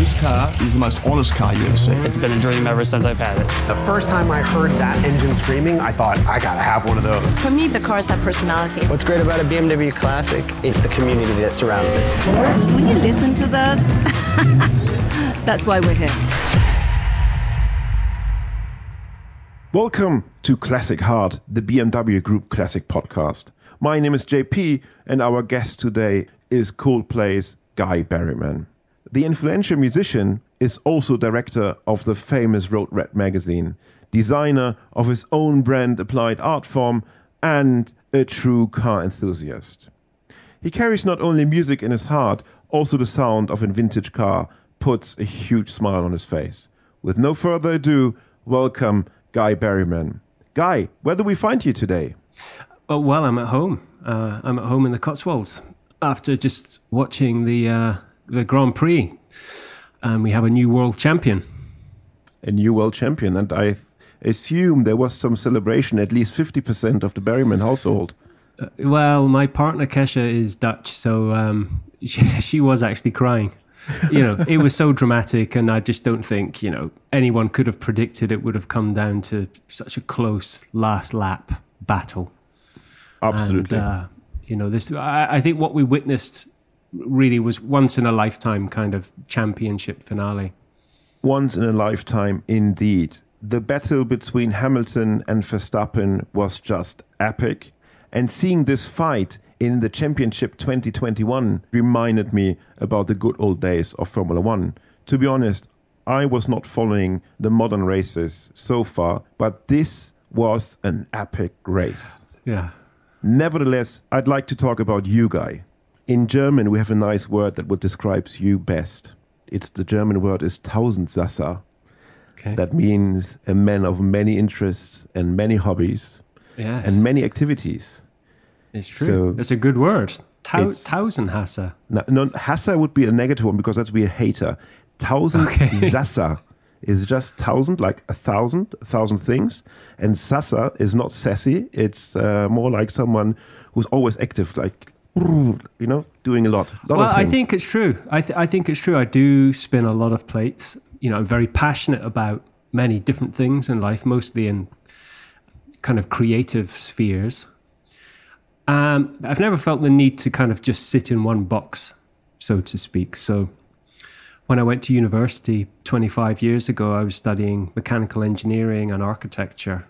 This car is the most honest car you ever see. It's been a dream ever since I've had it. The first time I heard that engine screaming, I thought, I gotta have one of those. For me, the cars have personality. What's great about a BMW Classic is the community that surrounds it. When you listen to that, that's why we're here. Welcome to Classic Heart, the BMW Group Classic podcast. My name is JP, and our guest today is Cool Coldplay's Guy Berryman. The influential musician is also director of the famous Road Rat magazine, designer of his own brand applied art form, and a true car enthusiast. He carries not only music in his heart, also the sound of a vintage car puts a huge smile on his face. With no further ado, welcome Guy Berryman. Guy, where do we find you today? Oh, well, I'm at home. Uh, I'm at home in the Cotswolds after just watching the uh, the Grand Prix, and we have a new world champion. A new world champion, and I assume there was some celebration. At least fifty percent of the Berryman household. Uh, well, my partner Kesha is Dutch, so um, she, she was actually crying. you know, it was so dramatic, and I just don't think you know anyone could have predicted it would have come down to such a close last lap battle. Absolutely. And, uh, you know, this. I, I think what we witnessed really was once in a lifetime kind of championship finale. Once in a lifetime, indeed. The battle between Hamilton and Verstappen was just epic. And seeing this fight in the Championship 2021 reminded me about the good old days of Formula One. To be honest, I was not following the modern races so far, but this was an epic race. Yeah. Nevertheless, I'd like to talk about you, Guy. In German, we have a nice word that would describes you best. It's the German word is Tausendsassa. Okay. That means a man of many interests and many hobbies yes. and many activities. It's true. So That's a good word. Tau- it's- Tausenhasser. No, no, Hasser would be a negative one because that's be a hater. Tausend Okay. Sasser is just thousand, like a thousand, a thousand things. And Sasser is not sassy. It's uh, more like someone who's always active, like, you know, doing a lot. lot Well, I think it's true. I, th- I think it's true. I do spin a lot of plates. You know, I'm very passionate about many different things in life, mostly in kind of creative spheres. Um, I've never felt the need to kind of just sit in one box, so to speak. So when I went to university 25 years ago, I was studying mechanical engineering and architecture.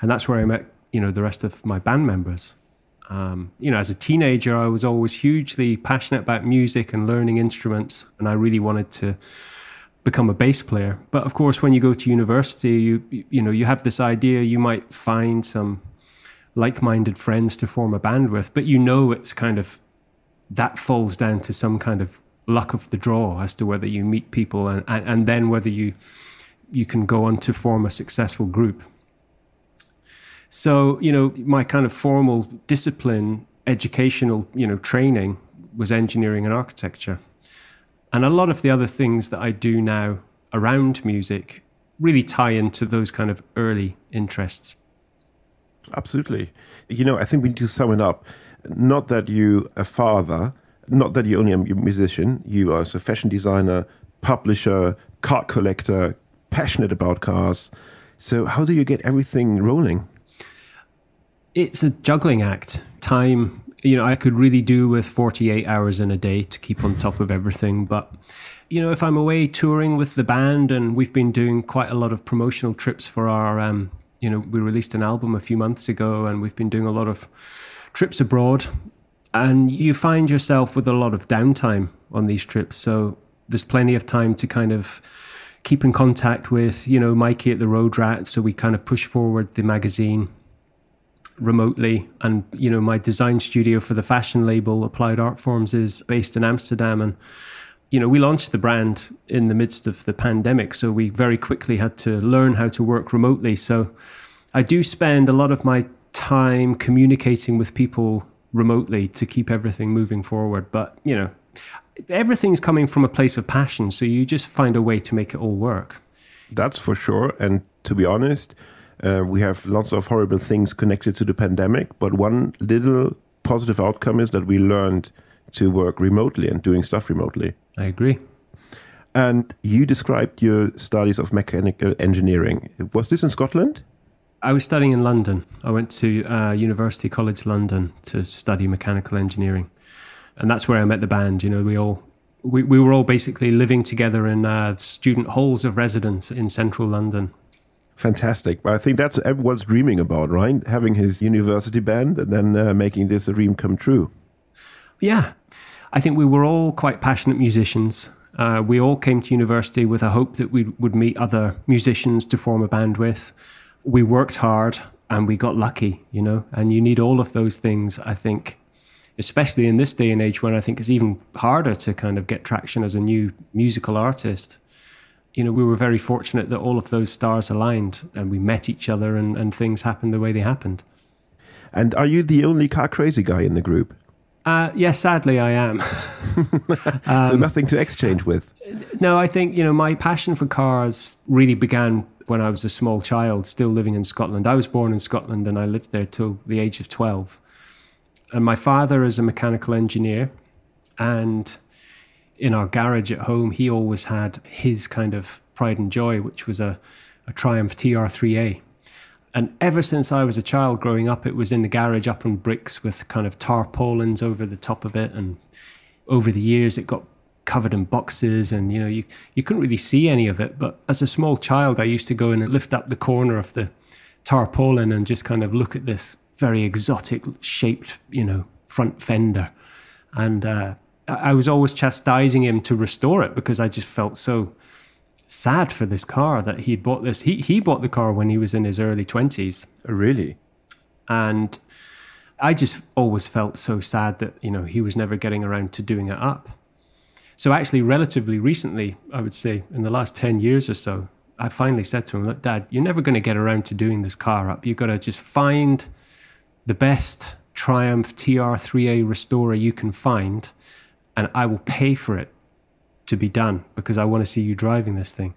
And that's where I met, you know, the rest of my band members. Um, you know, as a teenager, I was always hugely passionate about music and learning instruments, and I really wanted to become a bass player. But of course, when you go to university, you you know you have this idea you might find some like-minded friends to form a band with, but you know it's kind of that falls down to some kind of luck of the draw as to whether you meet people and, and, and then whether you you can go on to form a successful group. So, you know, my kind of formal discipline, educational, you know, training was engineering and architecture. And a lot of the other things that I do now around music really tie into those kind of early interests. Absolutely. You know, I think we need to sum it up. Not that you a father, not that you're only a musician, you are a fashion designer, publisher, car collector, passionate about cars. So how do you get everything rolling? It's a juggling act. Time, you know, I could really do with 48 hours in a day to keep on top of everything. But, you know, if I'm away touring with the band and we've been doing quite a lot of promotional trips for our, um, you know, we released an album a few months ago and we've been doing a lot of trips abroad. And you find yourself with a lot of downtime on these trips. So there's plenty of time to kind of keep in contact with, you know, Mikey at the Road Rat. So we kind of push forward the magazine remotely. And you know my design studio for the fashion label applied art forms is based in amsterdam. And you know we launched the brand in the midst of the pandemic so we very quickly had to learn how to work remotely. So i do spend a lot of my time communicating with people remotely to keep everything moving forward. But you know everything's coming from a place of passion so you just find a way to make it all work. That's for sure. And to be honest, uh, we have lots of horrible things connected to the pandemic. But one little positive outcome is that we learned to work remotely and doing stuff remotely. i agree And you described your studies of mechanical engineering. Was this in Scotland? I was studying in London. I went to uh, University College London to study mechanical engineering, and that's where I met the band. You know, we all we, we were all basically living together in uh, student halls of residence in central London. Fantastic. But I think that's everyone's dreaming about, right? Having his university band and then uh, making this a dream come true. Yeah, I think we were all quite passionate musicians. Uh, we all came to university with a hope that we would meet other musicians to form a band with. We worked hard and we got lucky, you know, and you need all of those things, I think, especially in this day and age when I think it's even harder to kind of get traction as a new musical artist. You know, we were very fortunate that all of those stars aligned and we met each other and, and things happened the way they happened. And are you the only car crazy guy in the group? Uh, yes, sadly, I am. so nothing to exchange with. No, I think you know my passion for cars really began when I was a small child, still living in Scotland. I was born in Scotland and I lived there till the age of twelve. And my father is a mechanical engineer, and in our garage at home, he always had his kind of pride and joy, which was a, a Triumph TR3A. And ever since I was a child growing up, it was in the garage up on bricks with kind of tarpaulins over the top of it. And over the years, it got covered in boxes and, you know, you, you couldn't really see any of it. But as a small child, I used to go in and lift up the corner of the tarpaulin and just kind of look at this very exotic shaped, you know, front fender. And uh, I was always chastising him to restore it because I just felt so sad for this car that he bought this. He he bought the car when he was in his early twenties. Oh, really? And I just always felt so sad that you know he was never getting around to doing it up. So actually, relatively recently, I would say in the last ten years or so, I finally said to him, "Look, Dad, you're never going to get around to doing this car up. You've got to just find the best Triumph TR3A restorer you can find, and I will pay for it to be done because I want to see you driving this thing.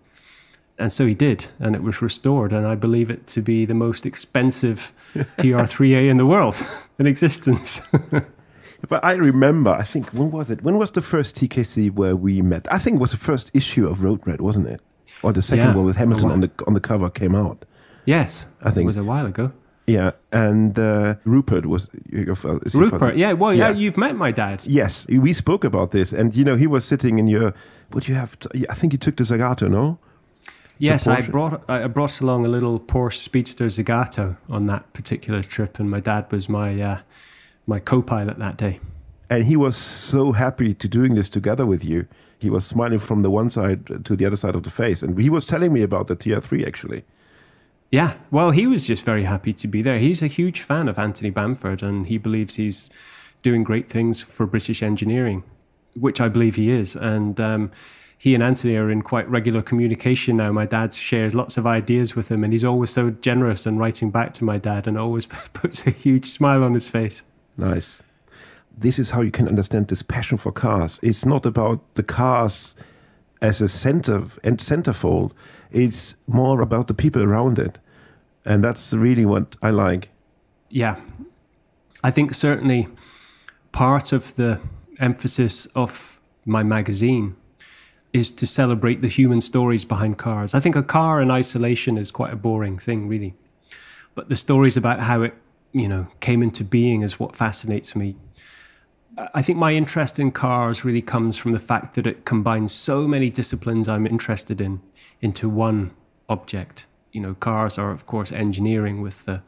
And so he did, and it was restored. And I believe it to be the most expensive TR3A in the world in existence. but I remember, I think, when was it? When was the first TKC where we met? I think it was the first issue of Road Rat, wasn't it? Or the second Yeah. one with Hamilton on the on the cover came out. yes, I think- it was a while ago. Yeah, and uh, Rupert was your fa- is your father? Rupert, yeah, well, yeah, Yeah. you've met my dad. Yes, we spoke about this, and you know he was sitting in your. Would you have? I think you took the Zagato, no? Yes, I brought I brought along a little Porsche Speedster Zagato on that particular trip, and my dad was my uh, my co-pilot that day. And he was so happy to doing this together with you. He was smiling from the one side to the other side of the face, and he was telling me about the TR3 actually. Yeah, well, he was just very happy to be there. He's a huge fan of Anthony Bamford, and he believes he's doing great things for British engineering, which I believe he is. And um, he and Anthony are in quite regular communication now. My dad shares lots of ideas with him, and he's always so generous and writing back to my dad, and always puts a huge smile on his face. Nice. This is how you can understand this passion for cars. It's not about the cars as a center and centerfold. It's more about the people around it, and that's really what I like. Yeah. I think certainly part of the emphasis of my magazine is to celebrate the human stories behind cars. I think a car in isolation is quite a boring thing, really. But the stories about how it, you know, came into being is what fascinates me. I think my interest in cars really comes from the fact that it combines so many disciplines I'm interested in into one object. You know, cars are of course engineering with the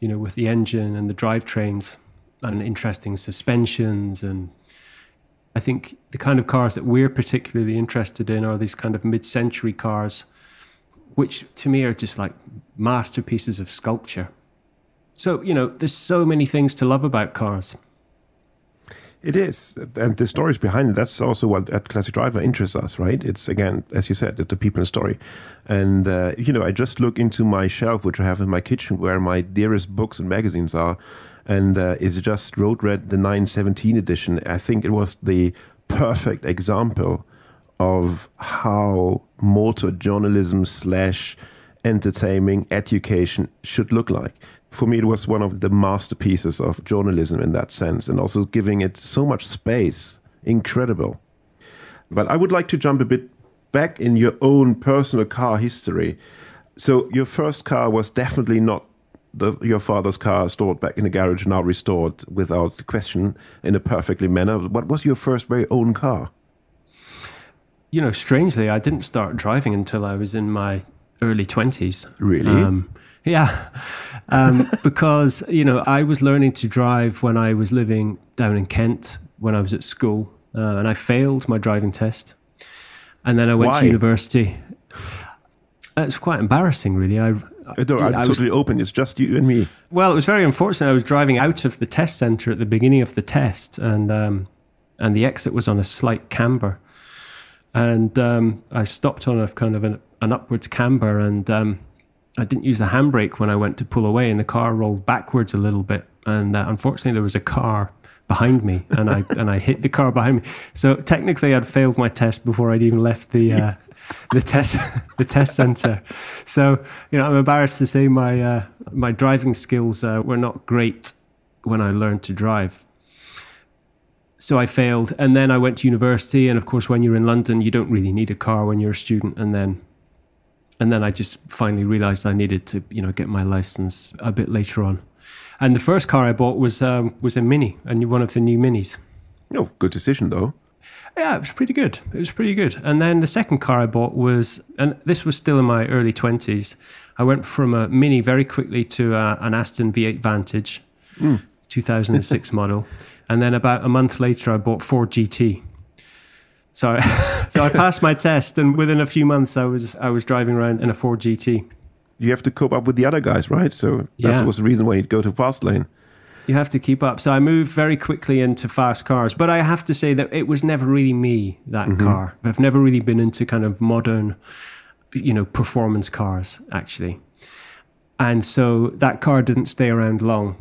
you know, with the engine and the drivetrains and interesting suspensions. And I think the kind of cars that we're particularly interested in are these kind of mid century cars, which to me are just like masterpieces of sculpture. So, you know, there's so many things to love about cars. It is, and the stories behind it. That's also what at Classic Driver interests us, right? It's again, as you said, the people and story. And uh, you know, I just look into my shelf, which I have in my kitchen, where my dearest books and magazines are, and uh, it's just Road Rat, the 917 edition. I think it was the perfect example of how motor journalism slash entertaining education should look like. For me, it was one of the masterpieces of journalism in that sense, and also giving it so much space. Incredible. But I would like to jump a bit back in your own personal car history. So your first car was definitely not the, your father's car stored back in the garage, now restored without question in a perfectly manner. What was your first very own car? You know, strangely, I didn't start driving until I was in my early 20s. Really? Um, yeah. Um, because, you know, I was learning to drive when I was living down in Kent when I was at school, uh, and I failed my driving test. And then I went Why? to university. It's quite embarrassing, really. I, I don't, I'm I was- totally open. It's just you and me. well, it was very unfortunate. I was driving out of the test center at the beginning of the test, and um, and the exit was on a slight camber, and um, I stopped on a kind of an, an upwards camber, and um, I didn't use the handbrake when I went to pull away, and the car rolled backwards a little bit, and uh, unfortunately there was a car behind me, and I and I hit the car behind me. So technically, I'd failed my test before I'd even left the. Uh, the test, the test center. So you know, I'm embarrassed to say my uh, my driving skills uh, were not great when I learned to drive. So I failed, and then I went to university. And of course, when you're in London, you don't really need a car when you're a student. And then, and then I just finally realised I needed to, you know, get my license a bit later on. And the first car I bought was um, was a Mini, and one of the new Minis. Oh, good decision though. Yeah, it was pretty good. It was pretty good. And then the second car I bought was, and this was still in my early 20s. I went from a Mini very quickly to uh, an Aston V8 Vantage, 2006 model. And then about a month later, I bought Ford GT. So, I, so I passed my test, and within a few months, I was I was driving around in a Ford GT. You have to cope up with the other guys, right? So that Yeah. was the reason why you'd go to fast lane. You have to keep up. So I moved very quickly into fast cars, but I have to say that it was never really me that mm-hmm. car. I've never really been into kind of modern, you know, performance cars actually, and so that car didn't stay around long.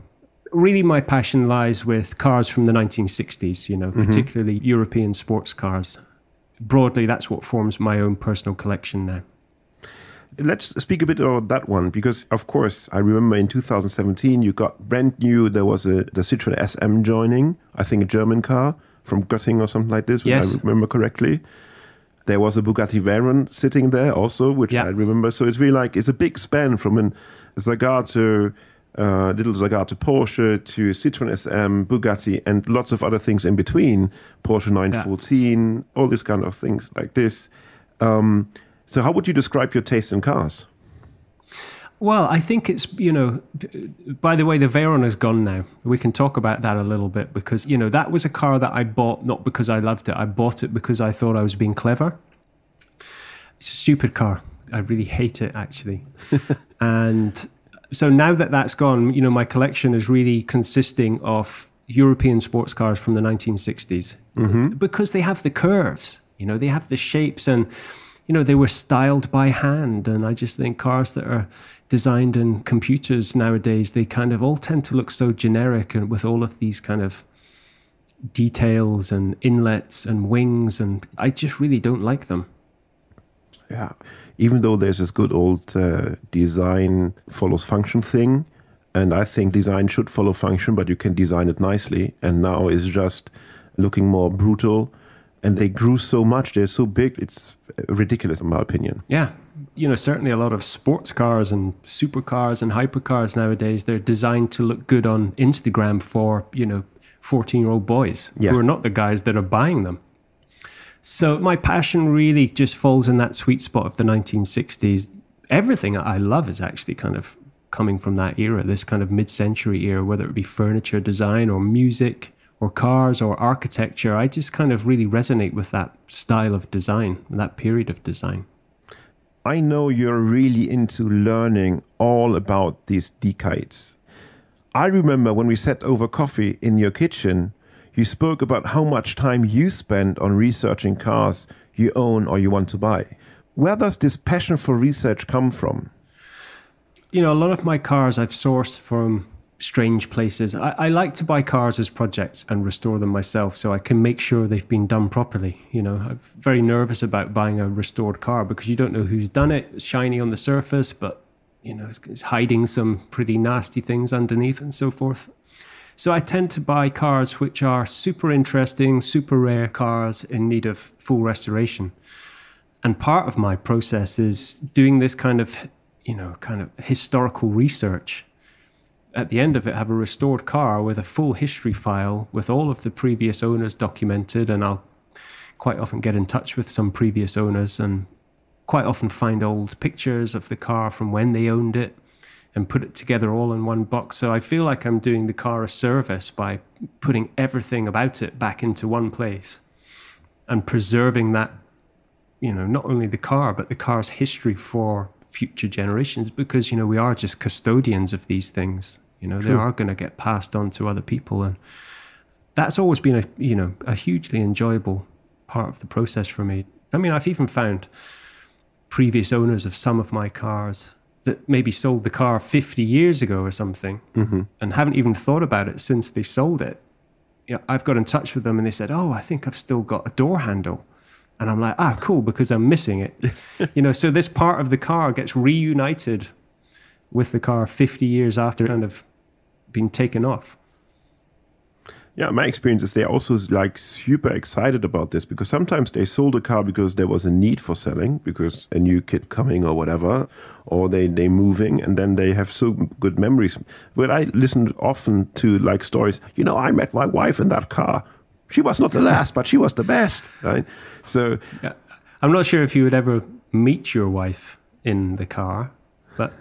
Really, my passion lies with cars from the 1960s. You know, mm-hmm. particularly European sports cars. Broadly, that's what forms my own personal collection now. Let's speak a bit about that one because, of course, I remember in 2017 you got brand new. There was a the Citroen SM joining, I think a German car from Göttingen or something like this, if Yes. I remember correctly. There was a Bugatti Veyron sitting there also, which Yeah. I remember. So it's really like it's a big span from an Zagato, uh, little Zagato Porsche to Citroen SM, Bugatti, and lots of other things in between. Porsche 914, all these kind of things like this. Um, so, how would you describe your taste in cars? Well, I think it's, you know, by the way, the Veyron is gone now. We can talk about that a little bit because, you know, that was a car that I bought not because I loved it. I bought it because I thought I was being clever. It's a stupid car. I really hate it, actually. and so now that that's gone, you know, my collection is really consisting of European sports cars from the 1960s mm-hmm. because they have the curves, you know, they have the shapes and, you know, they were styled by hand. And I just think cars that are designed in computers nowadays, they kind of all tend to look so generic and with all of these kind of details and inlets and wings. And I just really don't like them. Yeah. Even though there's this good old uh, design follows function thing, and I think design should follow function, but you can design it nicely. And now it's just looking more brutal. And they grew so much, they're so big, it's ridiculous, in my opinion. Yeah. You know, certainly a lot of sports cars and supercars and hypercars nowadays, they're designed to look good on Instagram for, you know, 14 year old boys Yeah. who are not the guys that are buying them. So my passion really just falls in that sweet spot of the 1960s. Everything I love is actually kind of coming from that era, this kind of mid century era, whether it be furniture design or music or cars or architecture. I just kind of really resonate with that style of design, that period of design. I know you're really into learning all about these decades. I remember when we sat over coffee in your kitchen, you spoke about how much time you spend on researching cars you own or you want to buy. Where does this passion for research come from? You know, a lot of my cars I've sourced from strange places. I, I like to buy cars as projects and restore them myself so I can make sure they've been done properly. You know, I'm very nervous about buying a restored car because you don't know who's done it. It's shiny on the surface, but, you know, it's, it's hiding some pretty nasty things underneath and so forth. So I tend to buy cars which are super interesting, super rare cars in need of full restoration. And part of my process is doing this kind of, you know, kind of historical research. At the end of it, have a restored car with a full history file with all of the previous owners documented, and I'll quite often get in touch with some previous owners and quite often find old pictures of the car from when they owned it and put it together all in one box. So I feel like I'm doing the car a service by putting everything about it back into one place and preserving that, you know, not only the car, but the car's history for future generations because, you know, we are just custodians of these things. You know, they are going to get passed on to other people. And that's always been a, you know, a hugely enjoyable part of the process for me. I mean, I've even found previous owners of some of my cars that maybe sold the car 50 years ago or something and haven't even thought about it since they sold it. Yeah, I've got in touch with them and they said, "Oh, I think I've still got a door handle." And I'm like, "Ah, cool because I'm missing it." you know, so this part of the car gets reunited with the car 50 years after it kind of being taken off. Yeah, my experience is they're also like super excited about this because sometimes they sold a car because there was a need for selling because a new kid coming or whatever, or they they moving and then they have so good memories. But I listened often to like stories. You know, I met my wife in that car. She was not the last, but she was the best, right? So. I'm not sure if you would ever meet your wife in the car, but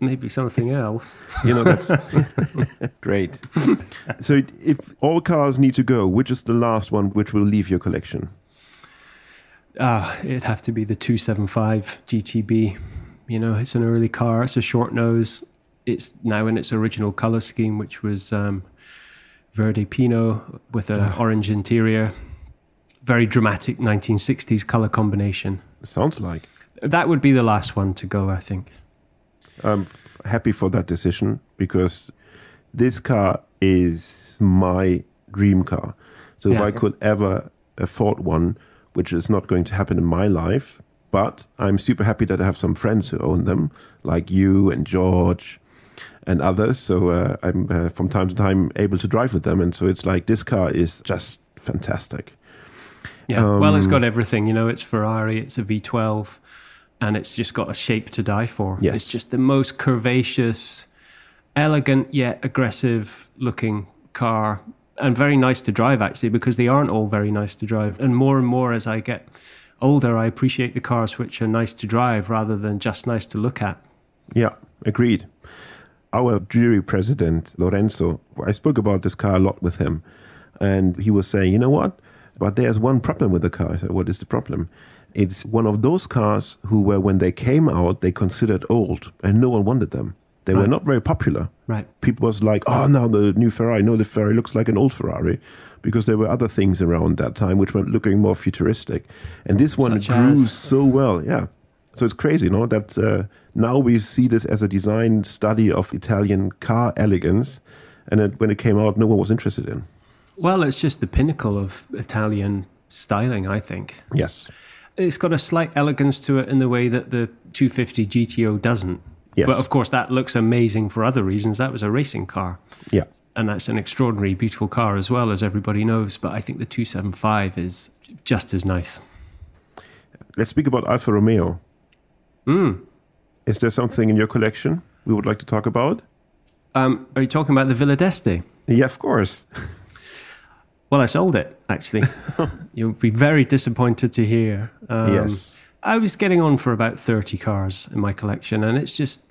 maybe something else. you know that's great. so if all cars need to go, which is the last one which will leave your collection? Ah, it'd have to be the 275 GTB. You know, it's an early car. It's a short nose. It's now in its original color scheme, which was um, Verde Pino with an orange interior. Very dramatic 1960s color combination. Sounds like. That would be the last one to go, I think. I'm happy for that decision because this car is my dream car. So if I could ever afford one, which is not going to happen in my life, but I'm super happy that I have some friends who own them, like you and George and others. So uh, I'm uh, from time to time able to drive with them, and so it's like this car is just fantastic. Yeah. well, it's got everything. You know, it's Ferrari, it's a V12, and it's just got a shape to die for. Yes. It's just the most curvaceous, elegant yet aggressive looking car, and very nice to drive actually, because they aren't all very nice to drive. And more and more as I get older, I appreciate the cars which are nice to drive rather than just nice to look at. Yeah, agreed. Our jury president, Lorenzo, I spoke about this car a lot with him. And he was saying, you know what? But there's one problem with the car. I said, what is the problem? It's one of those cars who were, when they came out, they considered old and no one wanted them. They were not very popular. Right. People was like, oh, now the new Ferrari. No, the Ferrari looks like an old Ferrari because there were other things around that time which were looking more futuristic. And this one Such grew as? so well. Yeah. So it's crazy, no? That uh, now we see this as a design study of Italian car elegance. And it, when it came out, no one was interested in. Well, it's just the pinnacle of Italian styling, I think. Yes. It's got a slight elegance to it in the way that the 250 GTO doesn't. Yes. But of course, that looks amazing for other reasons. That was a racing car. Yeah. And that's an extraordinary, beautiful car as well, as everybody knows. But I think the 275 is just as nice. Let's speak about Alfa Romeo. Is there something in your collection we would like to talk about? Um, are you talking about the Villa d'Este? Yeah, of course. Well, I sold it, actually. You'll be very disappointed to hear. Um, Yes. I was getting on for about 30 cars in my collection, and it's just,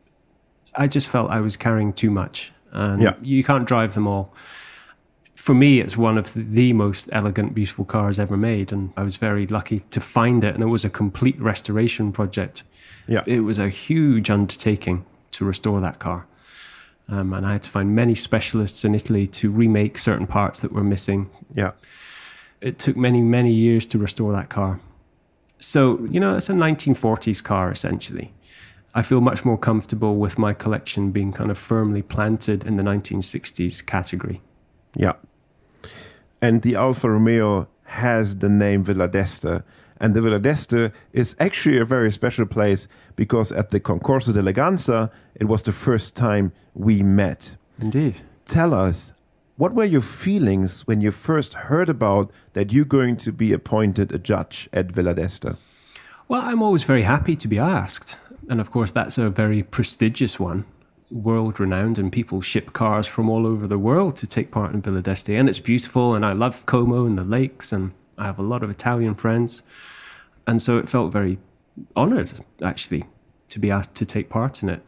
I just felt I was carrying too much. And Yeah. you can't drive them all. For me, it's one of the most elegant, beautiful cars ever made. And I was very lucky to find it. And it was a complete restoration project. Yeah. It was a huge undertaking to restore that car. Um, and I had to find many specialists in Italy to remake certain parts that were missing Yeah. it took many many years to restore that car so you know it's a 1940s car essentially i feel much more comfortable with my collection being kind of firmly planted in the 1960s category Yeah. And the Alfa Romeo has the name Villa d'Este. And the Villa d'Este is actually a very special place because at the Concorso d'Eleganza, it was the first time we met. indeed Tell us, what were your feelings when you first heard about that you're going to be appointed a judge at Villa d'Este? Well, I'm always very happy to be asked. And of course, that's a very prestigious one, world renowned, and people ship cars from all over the world to take part in Villa d'Este. And it's beautiful, and I love Como and the lakes, and I have a lot of Italian friends. And so it felt very honored, actually, to be asked to take part in it.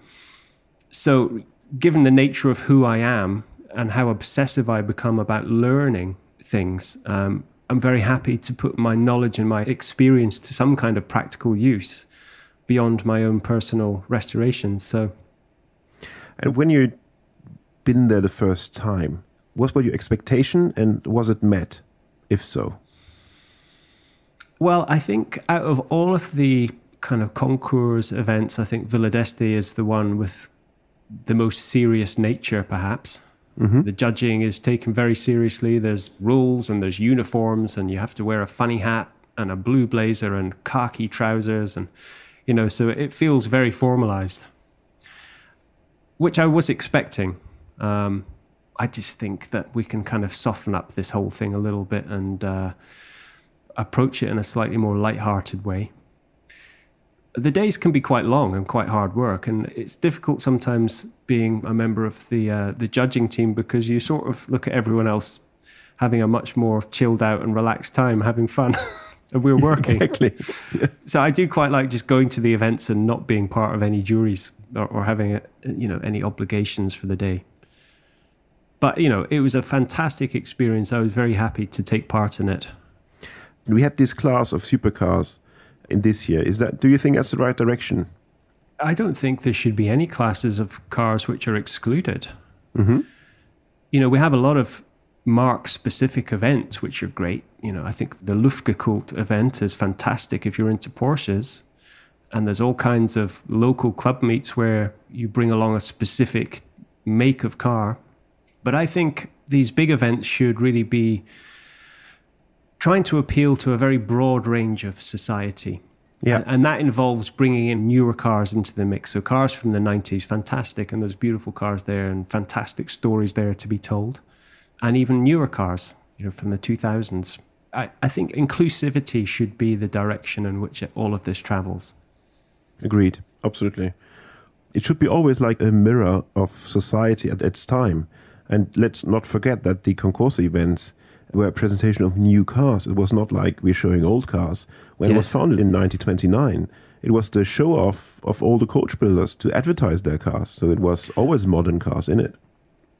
So, given the nature of who I am and how obsessive I become about learning things, um, I'm very happy to put my knowledge and my experience to some kind of practical use beyond my own personal restoration. So, And when you'd been there the first time, what was your expectation and was it met? If so, well, I think out of all of the kind of concours events, I think Villa d'Este is the one with the most serious nature, perhaps. The judging is taken very seriously. There's rules and there's uniforms, and you have to wear a funny hat and a blue blazer and khaki trousers, and you know, so it feels very formalized, which I was expecting. Um, I just think that we can kind of soften up this whole thing a little bit and uh, approach it in a slightly more light-hearted way the days can be quite long and quite hard work, and it's difficult sometimes being a member of the uh, the judging team because you sort of look at everyone else having a much more chilled out and relaxed time, having fun, and we're working. exactly. So I do quite like just going to the events and not being part of any juries or, or having uh you know any obligations for the day. But you know, it was a fantastic experience. I was very happy to take part in it. We had this class of supercars in this year. Is that? Do you think that's the right direction? I don't think there should be any classes of cars which are excluded. Mm-hmm. You know, we have a lot of marque specific events which are great. You know, I think the Luftgekühlt event is fantastic if you're into Porsches. And there's all kinds of local club meets where you bring along a specific make of car. But I think these big events should really be trying to appeal to a very broad range of society. Yeah. And, that involves bringing in newer cars into the mix. So cars from the 90s, fantastic. And there's beautiful cars there and fantastic stories there to be told. And even newer cars, you know, from the 2000s. I, I think inclusivity should be the direction in which all of this travels. Agreed. Absolutely. It should be always like a mirror of society at its time. And let's not forget that the concourse events were a presentation of new cars. It was not like we're showing old cars. When it was founded in 1929, it was the show off of all the coach builders to advertise their cars. So it was always modern cars in it.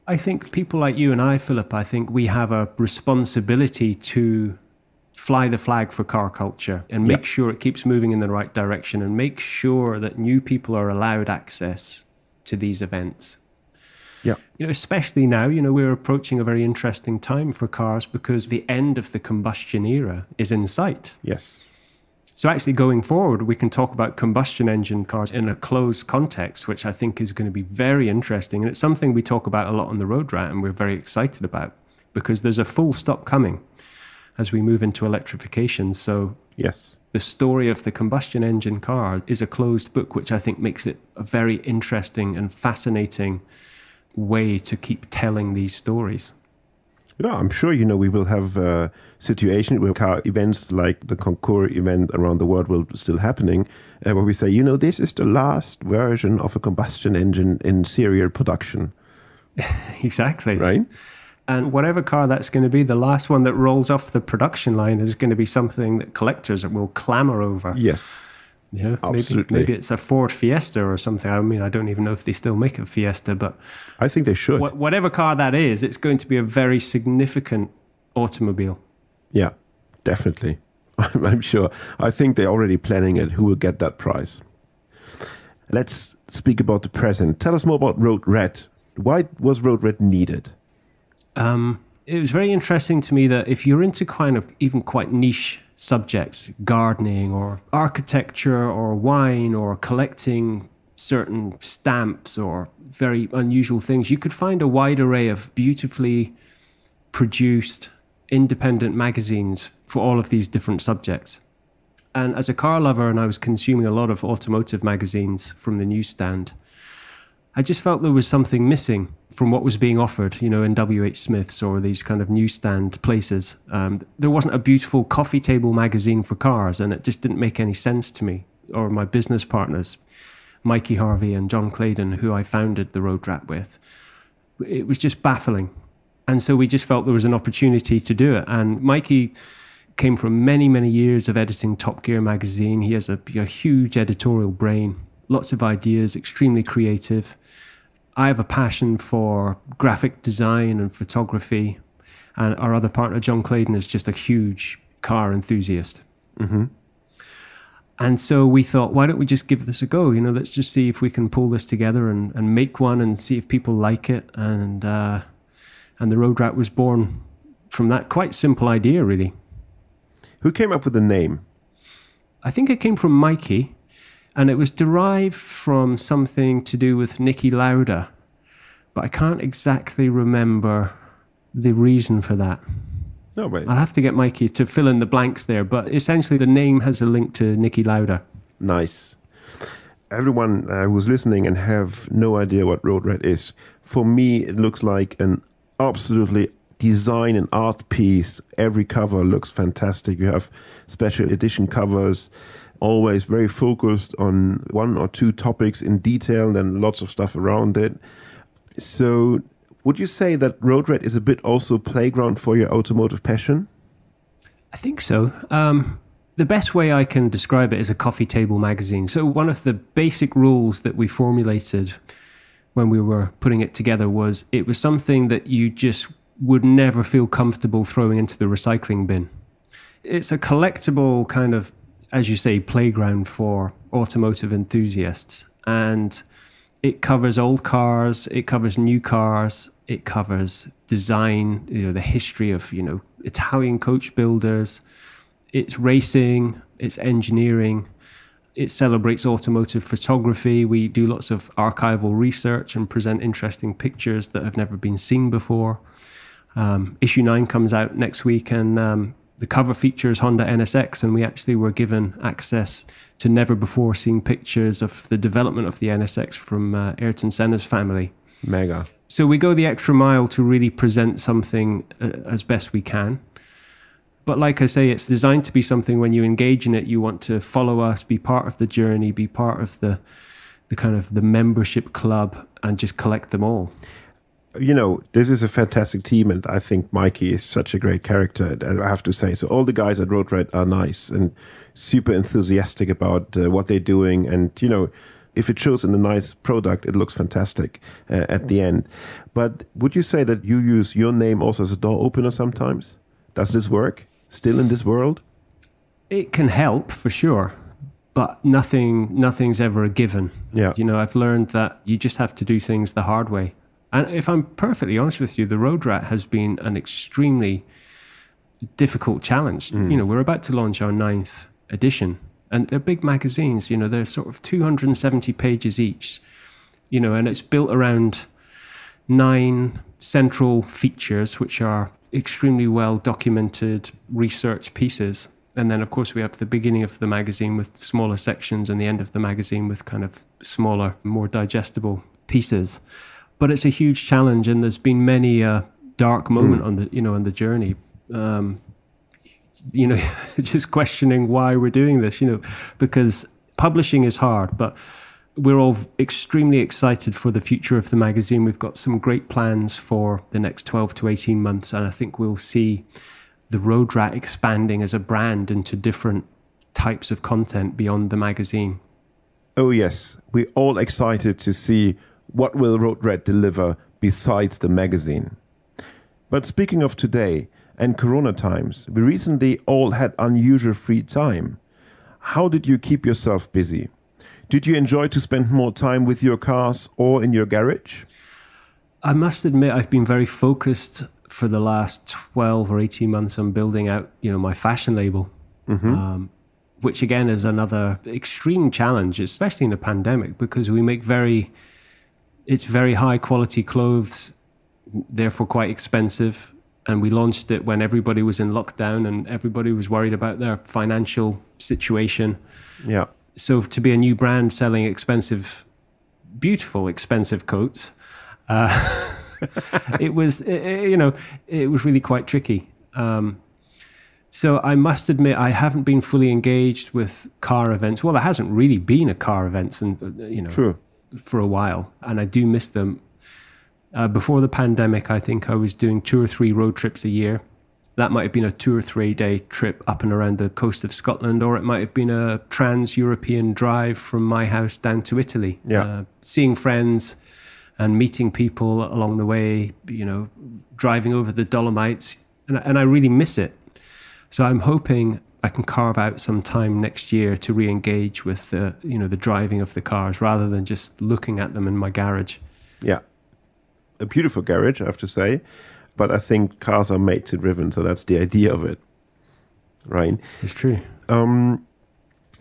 I think people like you and I, Philip, I think we have a responsibility to fly the flag for car culture and make Yeah. sure it keeps moving in the right direction and make sure that new people are allowed access to these events. Yeah. You know, especially now, you know, we're approaching a very interesting time for cars because the end of the combustion era is in sight. Yes. So actually going forward, we can talk about combustion engine cars in a closed context, which I think is going to be very interesting. And it's something we talk about a lot on the road rat and we're very excited about because there's a full stop coming as we move into electrification. So Yes. the story of the combustion engine car is a closed book, which I think makes it a very interesting and fascinating way to keep telling these stories. Yeah, I'm sure you know we will have a situation where car events like the Concours event around the world will still happening, uh, where we say, you know, this is the last version of a combustion engine in serial production, Exactly. right? And whatever car that's going to be, the last one that rolls off the production line is going to be something that collectors will clamor over. Yes, You know, Absolutely. maybe maybe it's a Ford Fiesta or something. I mean, I don't even know if they still make a Fiesta, but I think they should. wha- whatever car that is, it's going to be a very significant automobile. Yeah, definitely. I'm, I'm sure. I think they're already planning it. Who will get that prize? Let's speak about the present. Tell us more about Road Rat. Why was Road Rat needed? Um, it was very interesting to me that if you're into kind of even quite niche subjects, gardening or architecture or wine or collecting certain stamps or very unusual things, you could find a wide array of beautifully produced independent magazines for all of these different subjects. And as a car lover, and I was consuming a lot of automotive magazines from the newsstand, I just felt there was something missing from what was being offered, you know, in WH Smith's or these kind of newsstand places. Um, there wasn't a beautiful coffee table magazine for cars, and it just didn't make any sense to me or my business partners, Mikey Harvey and John Claydon, who I founded the Road Rat with. It was just baffling. And so we just felt there was an opportunity to do it. And Mikey came from many, many years of editing Top Gear magazine. He has a, a huge editorial brain, lots of ideas, extremely creative. I have a passion for graphic design and photography. And our other partner, John Claydon, is just a huge car enthusiast. Mm-hmm. And so we thought, why don't we just give this a go? You know, let's just see if we can pull this together and, and make one and see if people like it. And uh, and the Road Rat was born from that quite simple idea, really. Who came up with the name? I think it came from Mikey, and it was derived from something to do with Niki Lauda, but I can't exactly remember the reason for that. No, wait. I'll have to get Mikey to fill in the blanks there, but essentially the name has a link to Niki Lauda. Nice. Everyone uh, who's listening and have no idea what Road Rat is, for me, it looks like an absolutely design and art piece. Every cover looks fantastic. You have special edition covers, always very focused on one or two topics in detail, and then lots of stuff around it. So, would you say that Road Rat is a bit also playground for your automotive passion? I think so. Um, the best way I can describe it is a coffee table magazine. So, one of the basic rules that we formulated when we were putting it together was it was something that you just would never feel comfortable throwing into the recycling bin. It's a collectible kind of, as you say, playground for automotive enthusiasts. And it covers old cars, it covers new cars, it covers design, you know, the history of, you know, Italian coach builders, it's racing, it's engineering, it celebrates automotive photography. We do lots of archival research and present interesting pictures that have never been seen before. Um, issue nine comes out next week, and um, the cover features Honda NSX, and we actually were given access to never before seen pictures of the development of the NSX from uh, Ayrton Senna's family. Mega. So we go the extra mile to really present something uh, as best we can. But like I say, it's designed to be something when you engage in it, you want to follow us, be part of the journey, be part of the the kind of the membership club, and just collect them all you know, this is a fantastic team, and I think Mikey is such a great character. I have to say, so all the guys at Road Rat are nice and super enthusiastic about uh, what they're doing, and you know, if it shows in a nice product, it looks fantastic uh, at the end. But would you say that you use your name also as a door opener sometimes? Does this work still in this world? It can help for sure, but nothing, nothing's ever a given. Yeah, you know, I've learned that you just have to do things the hard way and if I'm perfectly honest with you, the Road Rat has been an extremely difficult challenge. Mm. You know, we're about to launch our ninth edition, and they're big magazines. You know, they're sort of 270 pages each. You know, and it's built around nine central features, which are extremely well documented research pieces. And then, of course, we have the beginning of the magazine with smaller sections, and the end of the magazine with kind of smaller, more digestible pieces but it's a huge challenge, and there's been many a dark hmm. moment mm. on the you know on the journey. Um, you know, just questioning why we're doing this. You know, because publishing is hard, but we're all extremely excited for the future of the magazine. We've got some great plans for the next 12 to 18 months, and I think we'll see the Road Rat expanding as a brand into different types of content beyond the magazine. Oh, yes. We're all excited to see what will Road Rat deliver besides the magazine? But speaking of today and Corona times, we recently all had unusual free time. How did you keep yourself busy? Did you enjoy to spend more time with your cars or in your garage? I must admit, I've been very focused for the last 12 or 18 months on building out, you know, my fashion label. Mm-hmm. Um, which again is another extreme challenge, especially in a pandemic, because we make very it's very high quality clothes, therefore quite expensive. And we launched it when everybody was in lockdown and everybody was worried about their financial situation. Yeah. So to be a new brand selling expensive, beautiful, expensive coats, uh, it was, eh, you know, it was really quite tricky. Um, so I must admit, I haven't been fully engaged with car events. Well, there hasn't really been a car events, and uh, you know, True. For a while, and I do miss them. Uh, before the pandemic, I think I was doing two or three road trips a year. That might have been a two or three day trip up and around the coast of Scotland, or it might have been a trans European drive from my house down to Italy. Yeah. Uh, seeing friends and meeting people along the way, you know, driving over the Dolomites. And, and I really miss it. So I'm hoping I can carve out some time next year to re-engage with the, you know, the driving of the cars rather than just looking at them in my garage. Yeah. A beautiful garage, I have to say. But I think cars are made to driven, so that's the idea of it. Right. It's true. Um,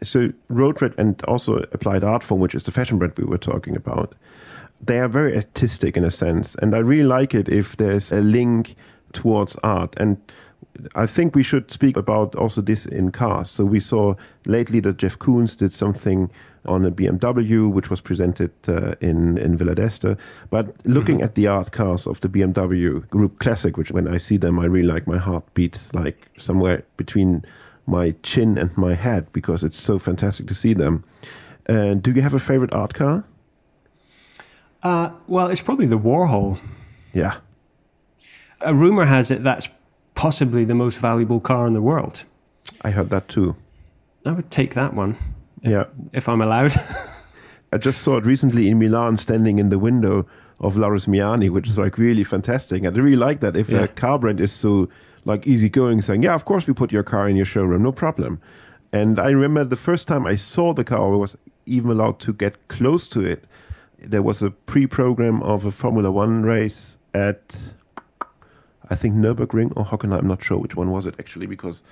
so Road Rat and also Applied Art Form, which is the fashion brand we were talking about, they are very artistic in a sense. And I really like it if there's a link towards art. And I think we should speak about also this in cars. So we saw lately that Jeff Koons did something on a BMW, which was presented uh, in in Villa d'Este. But looking at the art cars of the BMW Group Classic, which when I see them, I really like my heart beats like somewhere between my chin and my head because it's so fantastic to see them. Uh, do you have a favorite art car? Uh, well, it's probably the Warhol. Yeah, A rumor has it that's possibly the most valuable car in the world. I heard that too. I would take that one Yeah, if I'm allowed. I just saw it recently in Milan, standing in the window of Larusmiani, which is like really fantastic. And I really like that. If Yeah. a car brand is so like easygoing, saying, "Yeah, of course we put your car in your showroom, no problem." And I remember the first time I saw the car, I was even allowed to get close to it. There was a pre-program of a Formula One race at, I think Nürburgring or Hockenheim. I'm not sure which one was it actually, because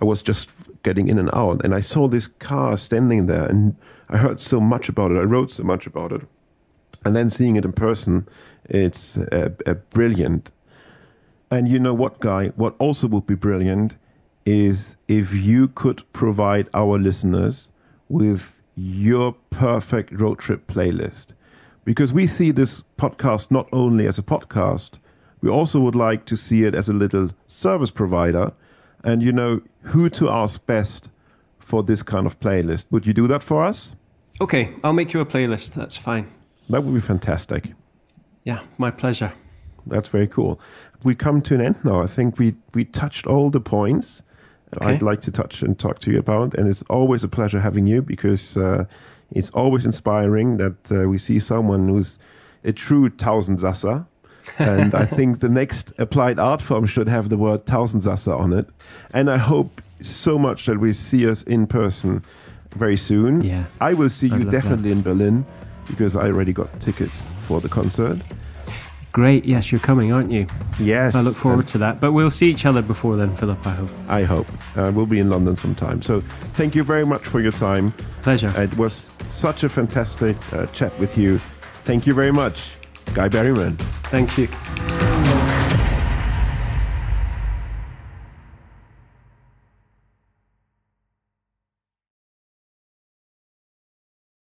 I was just getting in and out, and I saw this car standing there, and I heard so much about it. I wrote so much about it, and then seeing it in person, it's brilliant. And you know what, guy? What also would be brilliant is if you could provide our listeners with your perfect road trip playlist. Because we see this podcast not only as a podcast, we also would like to see it as a little service provider and you know who to ask best for this kind of playlist. Would you do that for us? okay, I'll make you a playlist. That's fine. That would be fantastic. Yeah, my pleasure. That's very cool. We come to an end now. I think we we touched all the points that Okay. I'd like to touch and talk to you about, and it's always a pleasure having you because uh, it's always inspiring that uh, we see someone who's a true thousand Tausendsassa. And I think the next applied art form should have the word Tausendsassa on it. And I hope so much that we see us in person very soon. Yeah. I will see I'd you love that. definitely in Berlin because I already got tickets for the concert. Great. Yes, you're coming, aren't you? Yes. I look forward to that. But we'll see each other before then, Philip, I hope. I hope. Uh, we'll be in London sometime. So thank you very much for your time. Pleasure. It was such a fantastic uh, chat with you. Thank you very much, Guy Berryman. Thank you.